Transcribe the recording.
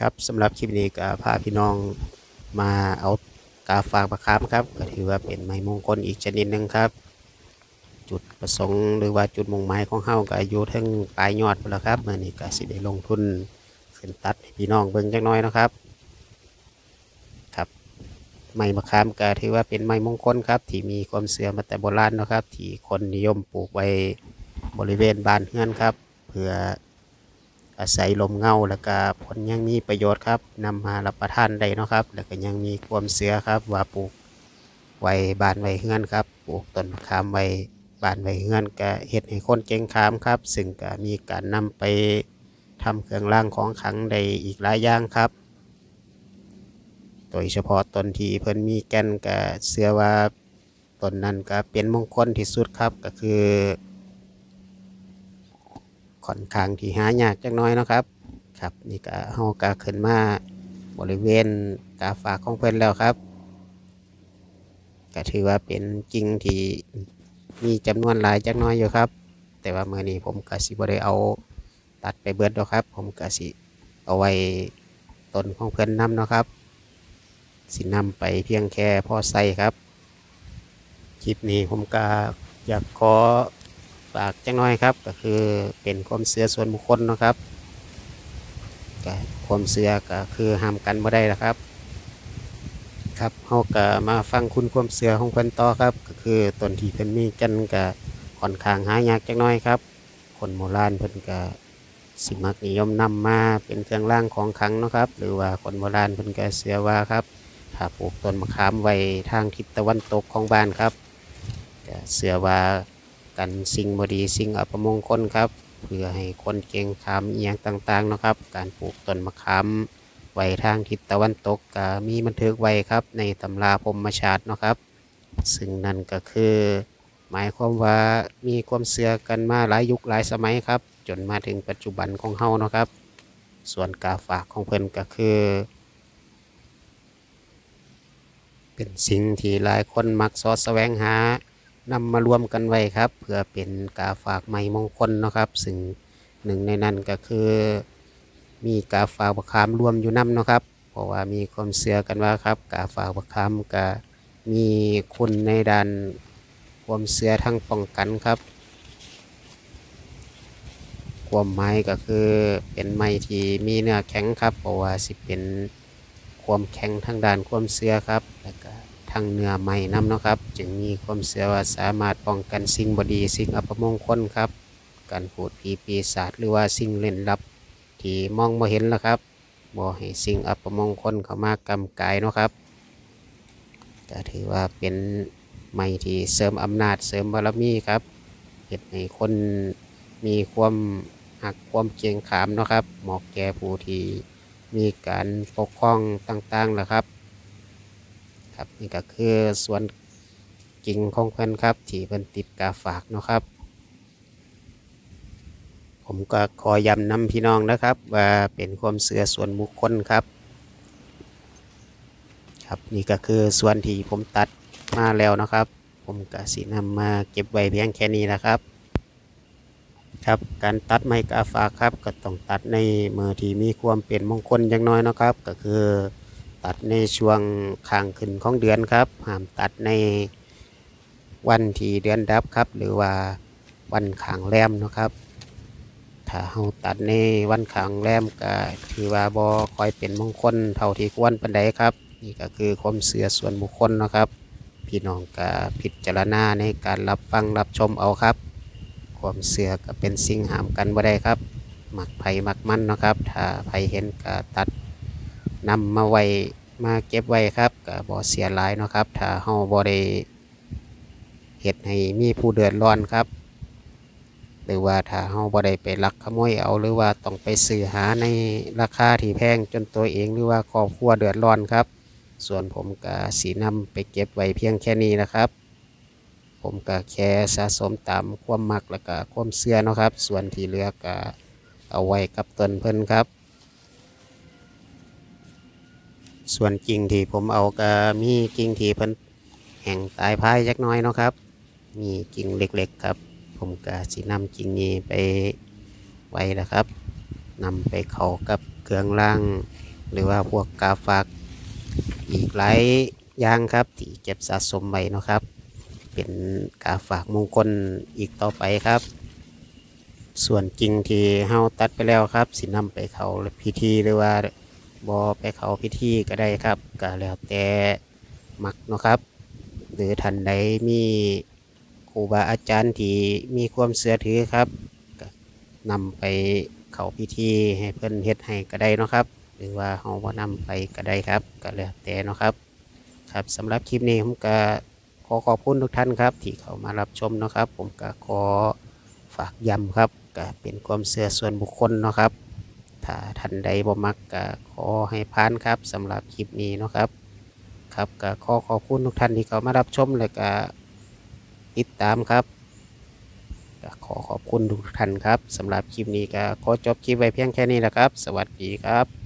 ครับสำหรับคลิปนี้ก็พาพี่น้องมาเอากาฝากประคามครับก็ถือว่าเป็นไม้มงคลอีกชนิดหนึ่งครับ จุดประสงค์หรือว่าจุดมุ่งหมายของเฮาก็อยู่ทั้งปลายยอดพุ่นละครับเมื่อนี้ก็สิได้ลงทุนขึ้นตัดให้พี่น้องเบิ่งจักน้อยนะครับครับไม้มะขามก็ถือว่าเป็นไม้มงคลครับ ที่มีความเสื่อมาแต่โบราณนะครับ ที่คนนิยมปลูกไว้บริเวณบ้านเฮือนครับ เพื่อ อาศัยลมเงาแล้วก็ผลยังมีประโยชน์ครับนำมารับประทานได้นะครับ แล้วก็ยังมีความเสือครับ ว่าปลูกไว้บานไว้เฮือนครับปลูกต้นมะขามไว้บานไว้เฮือนก็เฮ็ดให้คนเก่งขามครับ ซึ่งก็มีการนำไปทำเครื่องรางของขังได้อีกหลายอย่างครับ โดยเฉพาะต้นที่เพิ่นมีแก่นก็เชื่อว่าต้นนั้นก็เป็นมงคลที่สุดครับก็คือ ค่อนข้างที่หายากจักน้อยเนาะครับ ครับนี่ก็เฮาก็ขึ้นมาบริเวณกาฝากของเพิ่นแล้วครับก็ถือว่าเป็นจริงที่มีจำนวนหลายจักน้อยอยู่ครับ แต่ว่าเมื้อนี้ผมก็สิบ่ได้เอาตัดไปเบิดดอกครับ ผมก็สิเอาไว้ต้นของเพิ่นนํเนาะครับ สินำไปเพียงแค่พอใส่ครับคลิปนี้ผมก็อยากขอ ฝากจังน้อยครับ ก็คือเป็นความเสือส่วนบุคคลนะครับก็ความเสือก็คือห้ามกันบ่ได้ละครับ ครับเฮาก็มาฟังคุณความเสือของเพิ่นต่อครับ ก็คือต้นที่เพิ่นมีกันก็ค่อนข้างหายากจังน้อยครับ คนโบราณเพิ่นก็สิมักนิยมนำมาเป็นเครื่องรางของขังนะครับ หรือว่าคนโบราณเพิ่นก็เชื่อว่าครับถ้าปลูกต้นมะขามไว้ทางทิศตะวันตกของบ้านครับเชื่อว่าันสิ่งบดีสิ่งอัปมงคลครับเพื่อให้คนเก่งขามเอียงต่างๆนะครับ การปลูกต้นมะขามไว้ทางทิศตะวันตกก็มีบันทึกไว้ครับ ในตำราพรมชาตินะครับ ซึ่งนั่นก็คือ หมายความว่ามีความเสื่อกันมาหลายยุคหลายสมัยครับ จนมาถึงปัจจุบันของเฮานะครับ ส่วนกาฝากของเพิ่นก็คือ เป็นสิ่งที่หลายคนมักสอดแสวงหา นำมารวมกันไว้ครับ เพื่อเป็นกาฝากไม้มงคลนะครับซึ่งหนึ่งในนั้นก็คือ มีกาฝากบักขามรวมอยู่นํเนะครับ เพราะว่ามีความเชื่อกันว่าครับกาฝากบักขามก็มีคุณในด้านความเชื่อทั้งป้องกันครับความหมายก็คือเป็นไม้ที่มีเนื้อแข็งครับ เพราะว่าสิเป็นความแข็งทางด้านความเชื่อครับแล้วก็ ทางเนื้อไม้น้ำเนาะครับ จึงมีความเชื่อว่าสามารถป้องกันสิ่งบดีสิ่งอัปมงคลครับ การพูดผีปีศาจหรือว่าสิ่งเล่นลับ ที่มองไม่เห็นแล้วครับบ่ให้สิ่งอัปมงคลเข้ามากำกายเนาะครับก็ถือว่าเป็นไม้ที่เสริมอำนาจเสริมบารมีครับเห็ดให้คนมีความหักความเกียงขามเนาะครับเหมาะแก่ผู้ที่มีการปกครองต่างๆแหละครับ ครับนี่ก็คือส่วนจริงของเพิ่นครับ ที่เพิ่นติดกาฝากเนาะครับ ผมก็ขอย้ำนำพี่น้องนะครับ ว่าเป็นความเสื่อส่วนบุคคลครับ ครับนี่ก็คือส่วนที่ผมตัดมาแล้วนะครับ ผมก็สินำมาเก็บไว้เพียงแค่นี้นะครับครับการตัดไม้กาฝากครับ ก็ต้องตัดในมือที่มีความเป็นมงคลอย่างน้อยนะครับ ก็คือ ตัดในช่วงข้างขึ้นของเดือนครับห้ามตัดในวันที่เดือนดับครับ หรือว่าวันขางแรมนะครับถ้าเราตัดในวันขางแรมก็คือว่าบอคอยเป็นมงคลเท่าที่ควรปันใดครับ นี่ก็คือความเสื่อส่วนบุคคลนะครับ พี่น้องก็พิจารณาในการรับฟังรับชมเอาครับ ความเสื่อก็เป็นสิ่งห้ามกันบ่ได้ครับหมักไผ่หมักมันนะครับ ถ้าไผ่เห็นก็ตัด นำมาไว้มาเก็บไว้ครับก็บ่เสียหลายเนาะครับ ถ้าเฮาบ่ได้เฮ็ดให้มีผู้เดือดร้อนครับ หรือว่าถ้าเฮาบ่ได้ไปลักขโมยเอาหรือว่าต้องไปซื้อหาในราคาที่แพงจนตัวเองหรือว่าครอบครัวเดือดร้อนครับ ส่วนผมก็สีนำไปเก็บไว้เพียงแค่นี้นะครับ ผมก็แค่สะสมตามความมักแล้วก็ความเชื่อเนาะครับ ส่วนที่เหลือก็เอาไว้กับตนเพิ่นครับ ส่วนกิ่งที่ผมเอาก็มีกิ่งที่เพิ่นแห่งตายพายจักน้อยเนาะครับ มีกิ่งเล็กๆครับ ผมก็สินำกิ่งนี้ไปไว้แล้วครับนำไปเขากับเครื่องล่าง หรือว่าพวกกาฝากอีกหลายอย่างครับ ที่เก็บสะสมไว้เนาะครับ เป็นกาฝากมงคลอีกต่อไปครับ ส่วนจริงที่เฮาตัดไปแล้วครับสินำไปเขาพิธีหรือว่า บอไปเขาพิธีก็ได้ครับก็แล้วแต่มักเนาะครับ หรือท่านใดมีครูบาอาจารย์ที่มีความเสื่อถือครับก็นำไปเขาพิธีให้เพิ่อนเฮ็ดให้ก็ได้เนาะครับ หรือว่าเฮาบ่านำไปก็ได้ครับก็แล้วแต่เนาะครับ ครับสำหรับคลิปนี้ผมก็ขอขอบคุณทุกท่านครับ ที่เข้ามารับชมนะครับ ผมก็ขอฝากย้ำครับก็เป็นความเชื่อส่วนบุคคลเนาะครับ ถ้าท่านใดบ่มักก็ขอให้ผ่านครับสำหรับคลิปนี้เนาะครับ ครับก็ขอขอบคุณทุกท่านที่เข้ามารับชมและก็ติดตามครับก็ขอขอบคุณทุกท่านครับสำหรับคลิปนี้ก็ขอจบคลิปไว้เพียงแค่นี้แหละครับ สวัสดีครับ